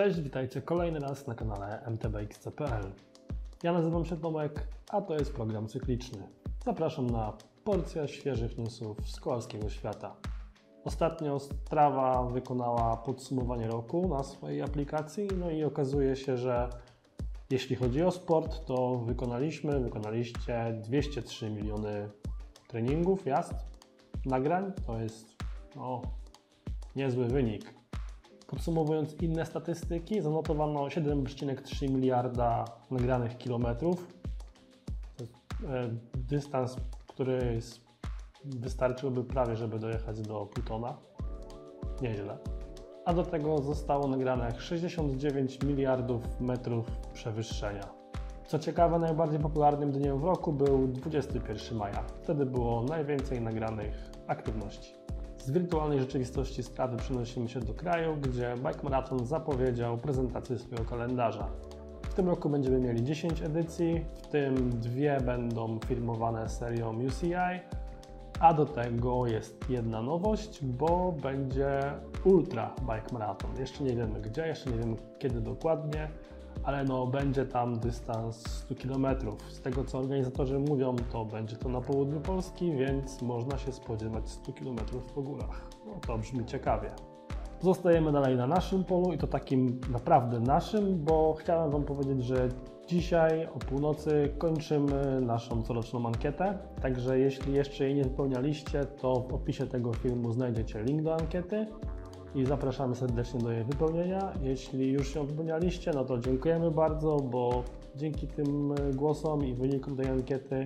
Cześć, witajcie kolejny raz na kanale mtbx.pl. Ja nazywam się Tomek, a to jest program cykliczny. Zapraszam na porcję świeżych newsów z kolarskiego świata. Ostatnio Strava wykonała podsumowanie roku na swojej aplikacji, no i okazuje się, że jeśli chodzi o sport, to wykonaliśmy, wykonaliście 203 miliony treningów, jazd, nagrań. To jest no, niezły wynik. Podsumowując inne statystyki, zanotowano 7,3 miliarda nagranych kilometrów. To jest e, dystans, który jest, wystarczyłby prawie, żeby dojechać do Plutona. Nieźle. A do tego zostało nagranych 69 miliardów metrów przewyższenia. Co ciekawe, najbardziej popularnym dniem w roku był 21 maja. Wtedy było najwięcej nagranych aktywności. Z wirtualnej rzeczywistości sprawy przenosimy się do kraju, gdzie Bike Marathon zapowiedział prezentację swojego kalendarza. W tym roku będziemy mieli 10 edycji, w tym dwie będą firmowane serią UCI, a do tego jest jedna nowość, bo będzie Ultra Bike Marathon. Jeszcze nie wiemy gdzie, jeszcze nie wiemy kiedy dokładnie, ale no będzie tam dystans 100 km. Z tego co organizatorzy mówią, to będzie to na południu Polski, więc można się spodziewać 100 km po górach. No to brzmi ciekawie. Zostajemy dalej na naszym polu i to takim naprawdę naszym, bo chciałem Wam powiedzieć, że dzisiaj o północy kończymy naszą coroczną ankietę. Także jeśli jeszcze jej nie wypełnialiście, to w opisie tego filmu znajdziecie link do ankiety i zapraszamy serdecznie do jej wypełnienia. Jeśli już ją wypełnialiście, no to dziękujemy bardzo, bo dzięki tym e, głosom i wynikom tej ankiety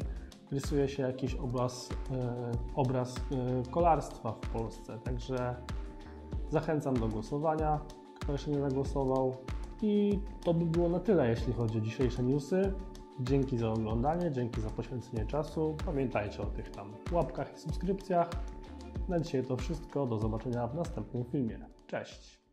rysuje się jakiś obraz, e, obraz e, kolarstwa w Polsce. Także zachęcam do głosowania, kto jeszcze nie zagłosował. I to by było na tyle, jeśli chodzi o dzisiejsze newsy. Dzięki za oglądanie, dzięki za poświęcenie czasu. Pamiętajcie o tych tam łapkach i subskrypcjach. Na dzisiaj to wszystko. Do zobaczenia w następnym filmie. Cześć!